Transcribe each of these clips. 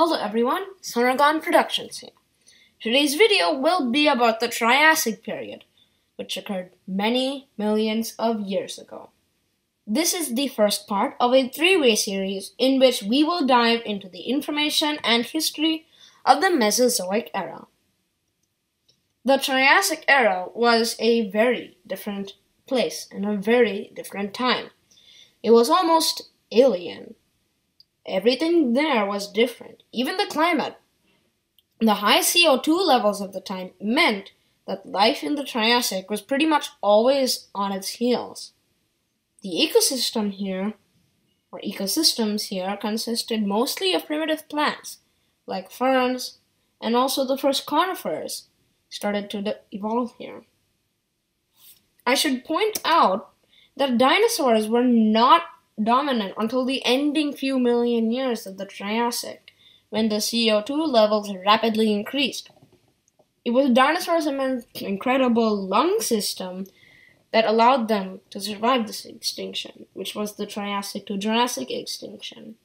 Hello everyone, Sonargan Productions here. Today's video will be about the Triassic period, which occurred many millions of years ago. This is the first part of a three-way series in which we will dive into the information and history of the Mesozoic era. The Triassic era was a very different place and a very different time. It was almost alien Everything there was different, even the climate. The high CO2 levels of the time meant that life in the Triassic was pretty much always on its heels. The ecosystem here, or ecosystems here, consisted mostly of primitive plants, like ferns, and also the first conifers started to evolve here. I should point out that dinosaurs were not dominant until the ending few million years of the Triassic, when the CO2 levels rapidly increased. It was dinosaurs' incredible lung system that allowed them to survive this extinction, which was the Triassic to Jurassic extinction.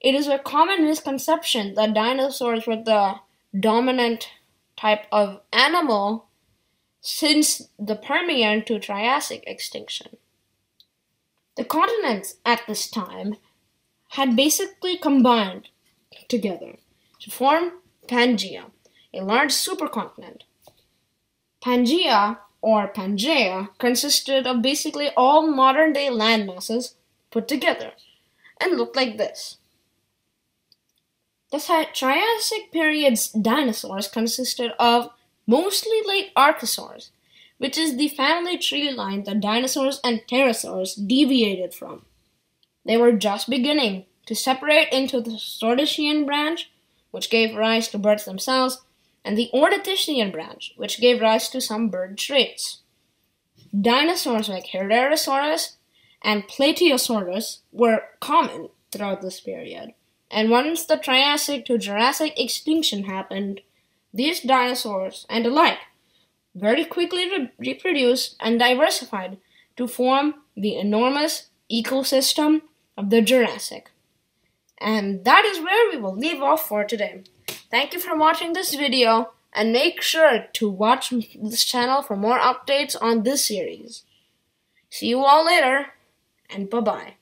It is a common misconception that dinosaurs were the dominant type of animal since the Permian to Triassic extinction. The continents at this time had basically combined together to form Pangaea, a large supercontinent. Pangaea, or Pangaea, consisted of basically all modern day landmasses put together and looked like this. The Triassic period's dinosaurs consisted of mostly late archosaurs, which is the family tree line that dinosaurs and pterosaurs deviated from. They were just beginning to separate into the Saurischian branch, which gave rise to birds themselves, and the Ornithischian branch, which gave rise to some bird traits. Dinosaurs like Herrerasaurus and Plateosaurus were common throughout this period, and once the Triassic to Jurassic extinction happened, these dinosaurs and alike very quickly re reproduced and diversified to form the enormous ecosystem of the Jurassic. And that is where we will leave off for today. Thank you for watching this video and make sure to watch this channel for more updates on this series. See you all later and bye bye.